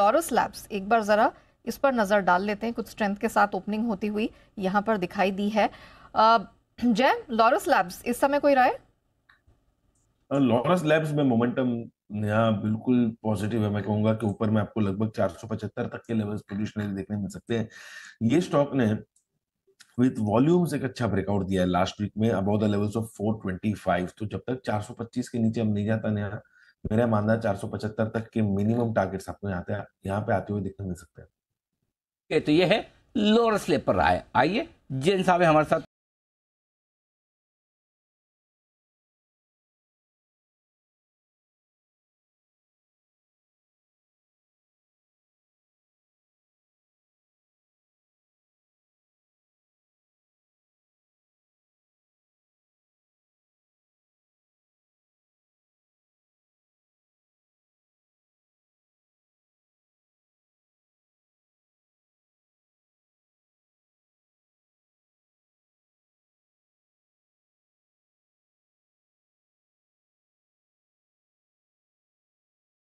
Laurus labs, एक बार जरा इस पर नज़र डाल लेते हैं। कुछ स्ट्रेंथ के साथ ओपनिंग होती हुई यहाँ पर दिखाई दी है। जय लॉरस लैब्स, इस समय कोई राय? लॉरस लैब्स में मोमेंटम यहाँ बिल्कुल पॉजिटिव है। मैं कहूँगा कि ऊपर में आपको लगभग 475 तक के लेवल्स पोजिशनली देखने मिल सकते हैं। ये स्टॉक ने विथ वॉल्यूम्स एक अच्छा ब्रेकआउट दिया है। लास्ट वीक में अबाउ द लेवल्स ऑफ़ 425 तो जब तक 425 के नीचे हम नहीं जाता नया मेरा मानना है 475 तक के मिनिमम टारगेट्स आपको यहाँ पे यहाँ पे आते हुए दिखने मिल सकते हैं। तो ये है लोअर स्लेब पर आइए जैन साहब हमारे साथ।